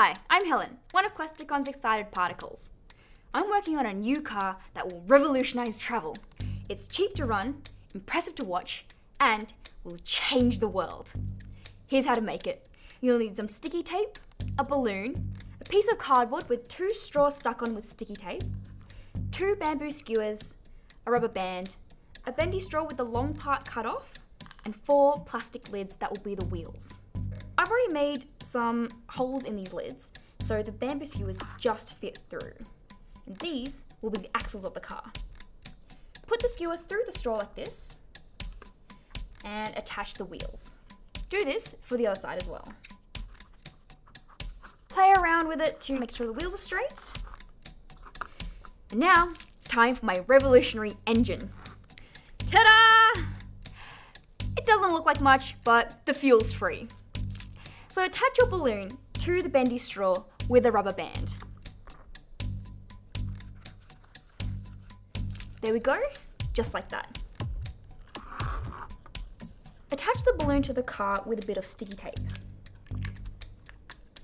Hi, I'm Helen, one of Questacon's excited particles. I'm working on a new car that will revolutionize travel. It's cheap to run, impressive to watch, and will change the world. Here's how to make it. You'll need some sticky tape, a balloon, a piece of cardboard with two straws stuck on with sticky tape, two bamboo skewers, a rubber band, a bendy straw with the long part cut off, and four plastic lids that will be the wheels. I've already made some holes in these lids, so the bamboo skewers just fit through. And these will be the axles of the car. Put the skewer through the straw like this, and attach the wheels. Do this for the other side as well. Play around with it to make sure the wheels are straight. And now it's time for my revolutionary engine. Ta-da! It doesn't look like much, but the fuel's free. So attach your balloon to the bendy straw with a rubber band. There we go, just like that. Attach the balloon to the car with a bit of sticky tape.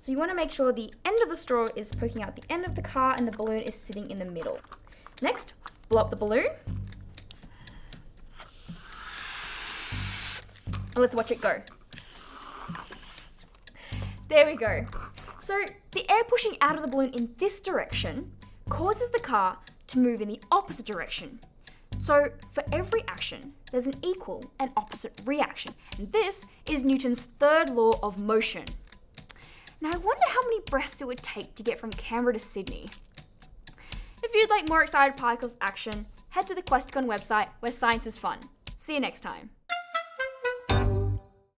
So you want to make sure the end of the straw is poking out the end of the car and the balloon is sitting in the middle. Next, blow up the balloon. And let's watch it go. There we go. So the air pushing out of the balloon in this direction causes the car to move in the opposite direction. So for every action, there's an equal and opposite reaction. And this is Newton's third law of motion. Now I wonder how many breaths it would take to get from Canberra to Sydney. If you'd like more excited particles action, head to the Questacon website where science is fun. See you next time.